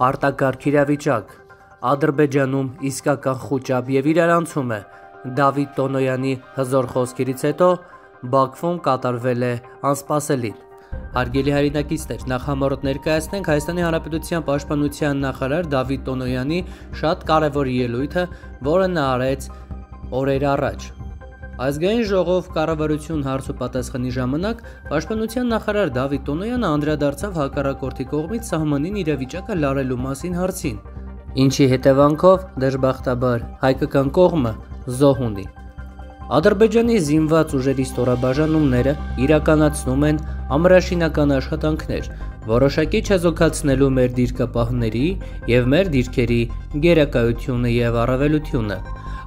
Արտակարգ իրավիճակ. Ադրբեջանում իսկական խոճապ եւ իրարանցում է Դավիթ Տոնոյանի հզոր խոսքերից հետո Բաքվում կատարվել է անսպասելին։ Հարգելի հայրենակիցներ, նախ համառոտ ներկայացնենք Հայաստանի Հանրապետության Պաշտպանության նախարար Դավիթ Տոնոյանի շատ կարևոր ելույթը, որը նա արեց օրեր առաջ։ Ազգային ժողով կառավարություն հարցու պատասխանի ժամանակ Պաշտպանության նախարար Դավիթ Տոնոյանը անդրադարձավ հակառակորդի կողմից սահմանին իրավիճակը լարելու մասին հարցին, ինչի հետևանքով դժբախտաբար հայկական կողմը զոհ ունի։ Ադրբեջանի զինված ուժերի ստորաբաժանումները իրականացնում են ամրաշինական աշխատանքներ, որոշակի չեզոքացնելու մեր դիրքապահների եւ մեր դիրքերի գերակայությունը եւ առավելությունը։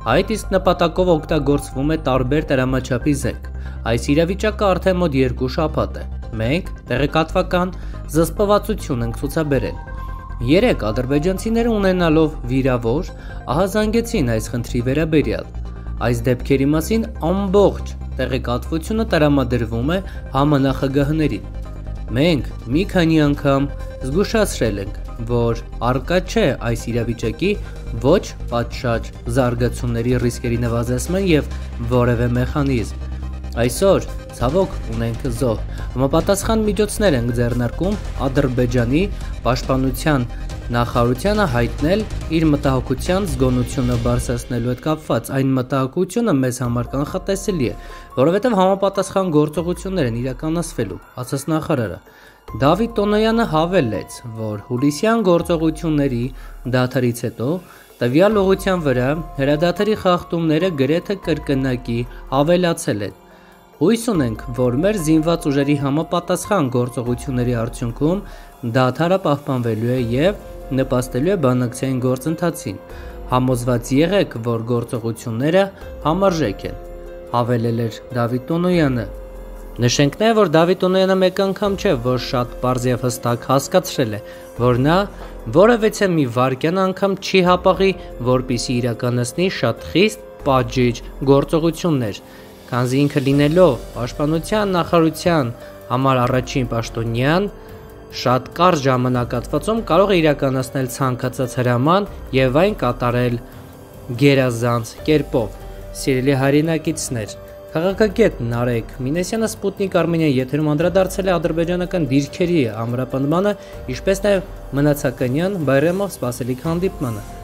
Այդ իսկ նպատակով օգտագործվում է տարբեր դրամաչափի զենք։ Այս իրավիճակը արդեն մոտ 2 շաբաթ է։ Մենք տեղեկատվական զսպվածություն ենք ցուցաբերել։ Երեք ադրբեջանցիները ունենալով վիրավոր ահազանգեցին այս խնդրի վերաբերյալ։ Այս դեպքերի մասին ամբողջ տեղեկատվությունը տրամադրվում է համանախագահներին։ Մենք մի քանի անգամ զգուշացրել ենք, որ արկա չէ այս իրավիճակի ոչ պատշաճ զարգացումների ռիսկերի նվազեցման եւ որևէ մեխանիզմ։ Այսօր ցավոք ունենք զոհ։ Համապատասխան միջոցներ են ձեռնարկում Ադրբեջանի պաշտպանության նախարարությունը հայտնել իր մտահոգության զգոնությունը բարձրացնելու հետ կապված այն մտահոգությունը մեզ համար կանխատեսելի է, որովհետև համապատասխան գործողություններ են իրականացվելու, ասաց նախարարը։ Դավիթ Տոնոյանը հավելեց, որ հուլիսյան գործողությունների դաթարից հետո տվյալ ուղղության վրա հրադադարի խախտումները գրեթե կրկնակի ավելացել են։ Հույս ունենք, որ մեր զինված ուժերի համապատասխան գործողությունների արդյունքում դաթարը պահպանվելու է եւ նպաստելու է բանակցային գործընթացին։ Համոզված եղեք, որ գործողությունները համարժեք են, հավելել էր Դավիթ Տոնոյանը։ Նշենք նաև, որ Դավիթ Ունոյանը մեկ անգամ չէ, որ շատ པարզ եւ հստակ հասկացրել է, որ նա որևէցե մի վարքյան անգամ չի հապաղի, որpիսի իրականացնի շատ խիստ պատժիչ գործողություններ, քանզի ինքը լինելով պաշտպանության նախարարության համար առաջին պաշտոնյան շատ կարճ ժամանակատվածում կարող է իրականացնել ցանկացած հրաման եւ այն կատարել գերազանց կերպով։ Սիրելի հայրենակիցներ, Քաղաքագետ Նարեկ Մինեսյանը Սպուտնիկ Արմենիա եթերում անդրադարձել է ադրբեջանական դիրքերի ամրապնդմանը, ինչպես նաև մնացականյան Բայրեմով սպասելիք հանդիպմանը։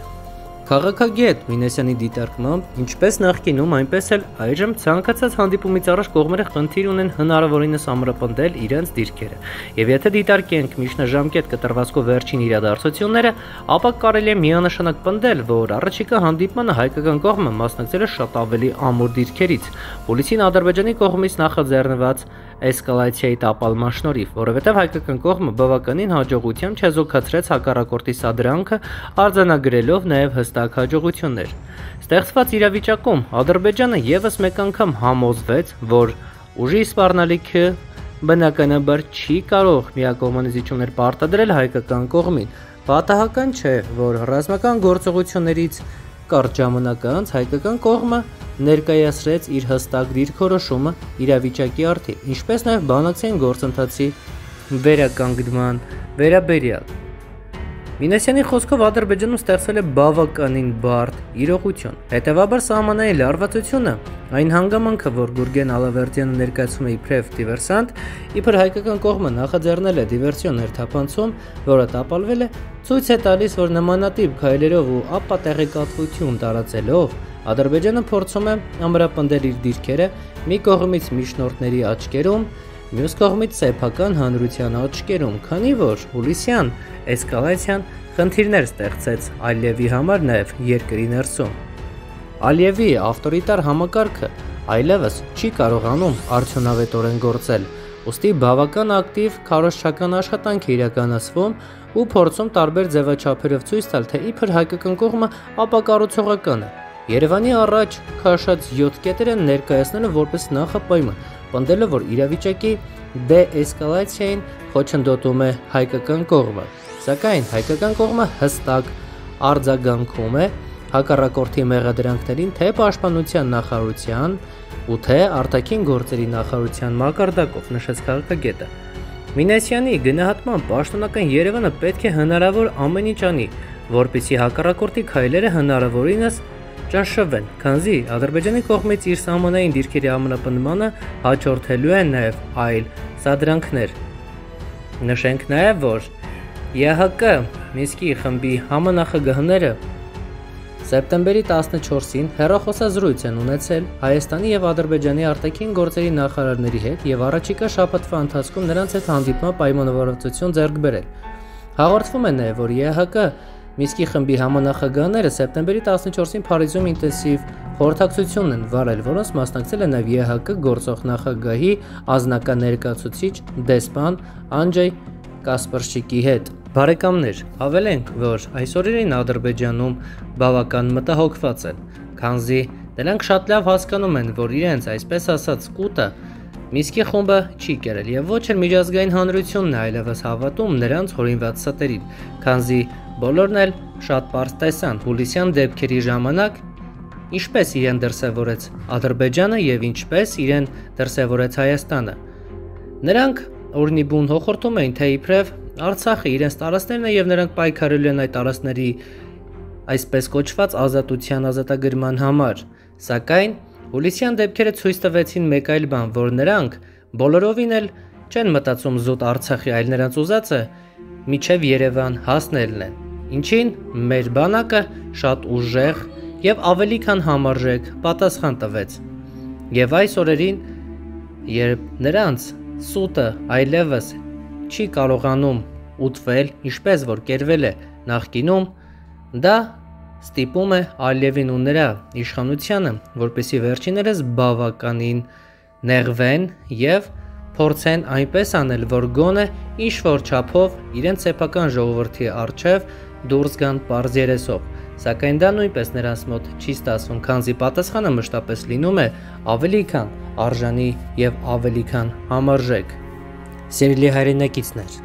Քաղաքագետ Մինեսյանի դիտարկմամբ, ինչպես նախկինում, այնպես էլ այժմ ցանկացած հանդիպումից առաջ կողմերը խնդիր ունեն հնարավորինս ամրապնդել իրենց դիրքերը։ Եվ եթե դիտարկենք միջնաժամկետ կտրվածքով վերջին իրադարձությունները, ապա կարելի է միանշանակ պնդել, որ առաջիկա հանդիպմանը հայկական կողմը մասնակցել է շատ ավելի ամուր դիրքերից։ Պոլիսին Ադրբեջանի կողմից նախաձեռնված էսկալացիայի տապալման շնորհիվ, որովհետև հայկական կողմը բավականին հաջողությամբ չեզոքացրեց հակառակորդի սադրանքը, արձանագրելով նաև հստակ հաջողություններ։ Ստեղծված իրավիճակում Ադրբեջանը եւս մեկ անգամ համոզվեց, որ ուժի սպառնալիքը բնականաբար չի կարող միակողմանի զիջումներ պարտադրել հայկական կողմին։ Պատահական չէ, որ ռազմական գործողություններից կարճ ժամանակ անց հայկական կողմը ներկայացրեց իր հստակ դիրքորոշումը իրավիճակի արդի, ինչպես նաև բանակցային գործընթացի վերականգնման վերաբերյալ։ Մինասյանի խոսքով Ադրբեջանում ստեղծվել է բավականին բարդ իրողություն։ Հետևաբար սահմանային լարվածությունը, այն հանգամանքը, որ Գուրգեն Ալավերդյանը ներկայացում է իբրև դիվերսանտ, իբր հայկական կողմը նախաձեռնել է դիվերսիոն հերթափանցում, որը տապալվել է, ցույց է տալիս, որ նմանատիպ քայլերով ու ապա տեղեկատվություն տարածելով Ադրբեջանը փորձում է ամրապնդել իր դիրքերը մի կողմից միջնորդների աչքերում, մյուս կողմից սեփական հանրության աչքերում, քանի որ հուլիսյան էսկալացիան խնդիրներ ստեղծեց Ալիևի համար նաև երկրի ներսում։ Ալիևի ավտորիտար համակարգը այլևս չի կարողանում արդյունավետորեն գործել, ուստի բավական ակտիվ քարոշչական աշխատանք է իրականացվում ու փորձում տարբեր ձևաչափերով ցույց տալ, թե իբր հայկական կողմը ապակառուցողական է։ Երևանի առաջ քաշած 7 կետերը ներկայացնելը որպես նախապայման, պնդելով, որ իրավիճակի դե-էսկալացիային խոչընդոտում է հայկական կողմը։ Սակայն հայկական կողմը հստակ արձագանքում է հակառակորդի մեղադրանքներին թե պաշտպանության նախարարության ու թե արտաքին գործերի նախարարության մակարդակով նշեց քաղաքագետը։ Մինասյանի գնահատման պաշտոնական Երևանը պետք է հնարավոր ամեն ինչ անի, որպեսզի հակառակորդի քայլերը հնարավորինս ճաշվեն, քանզի Ադրբեջանի կողմից իր սահմանային դիրքերի ամենապնդմանը հաջորդելու են նաև այլ սադրանքներ։ Նշենք նաև, որ ԵՀԿ Միսկի խմբի համանախագահները Սեպտեմբերի 14-ին հերոխոսազրույց են ունեցել Հայաստանի եւ Ադրբեջանի արտաքին գործերի նախարարների հետ եւ առաջիկա շաբաթվա ընթացքում նրանց հետ հանդիպման պայմանավորվածություն ձեռք բերել։ Հաղորդվում է նաեւ, որ ԵՀԿ Միսկի խմբի համանախագահները սեպտեմբերի 14-ին Փարիզում ինտենսիվ խորհրդակցություն են վարել, որոնց մասնակցել է նաև ԵՀԿ գործող նախագահի ազնական ներկայացուցիչ դեսպան Անջեյ Կասպարշիկի հետ։ Բարեկամներ, հավելենք, որ այսօրերին Ադրբեջանում բավական մտահոգված են, քանզի նրանք շատ լավ հասկանում են, որ իրենց այսպես ասած կուտը Միսկի խումբը չի կերել եւ ոչ էլ միջազգային հանրությունն է այլևս հավատում նրանց հորինված ստերին, քանզի Բոլորն էլ շատ པարզ տեսան հուլիսյան դեպքերի ժամանակ ինչպես իրեն դրսևորեց Ադրբեջանը եւ ինչպես իրեն դրսևորեց Հայաստանը։ Նրանք օրնի բուն հոխորտում էին, թե իբրև Արցախը իրենց տարածքներն է եւ նրանք պայքարելու են այդ տարածքների այսպես կոչված ազատության ազատագրման համար։ Սակայն հուլիսյան դեպքերը ցույց տվեցին մեկ այլ բան, որ նրանք բոլորովին էլ չեն մտածում զուտ Արցախի, այլ նրանց ուզածը միջև Երևան հասնելն է ինչին մեր բանակը շատ ուժեղ եւ ավելի քան համարժեք պատասխան տվեց։ Եվ այս օրերին, երբ նրանց սուտը այլևս չի կարողանում ուտվել, ինչպես որ կերվել է նախկինում, դա ստիպում է Ալիևին ու նրա իշխանությանը, որպեսի վերջիներս բավականին նեղվեն եւ փորձեն այնպես անել, որ գոնե ինչ որ չափով իրենց սեփական ժողովրդի արչև դուրս գան པարզ երեսով, սակայն դա նույնպես նրանց մոտ չի ստացվում, քանզի պատասխանը մշտապես լինում է ավելի քան արժանի եւ ավելի քան համարժեք։ Սիրելի հայրենակիցներ,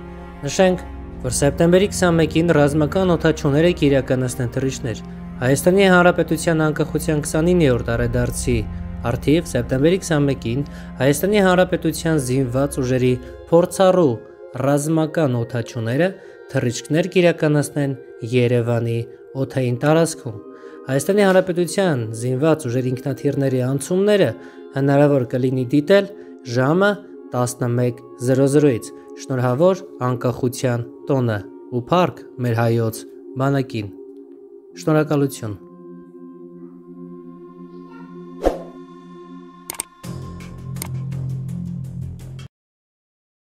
նշենք, որ սեպտեմբերի 21-ին ռազմական օթաչուները կիրականացնեն թռիչներ Հայաստանի Հանրապետության անկախության 29-րդ տարեդարձի Արդիվ սեպտեմբերի 21-ին Հայաստանի Հանրապետության զինված ուժերի փորձառու ռազմական օթաչուները թռիչքներ կիրականացնեն Երևանի օթային տարածքում։ Հայաստանի Հանրապետության զինված ուժերի ինքնաթիռների անցումները հնարավոր կլինի դիտել ժամը 11:00-ից։ Շնորհավոր անկախության տոնը ու փառք մեր հայոց բանակին։ Շնորհակալություն։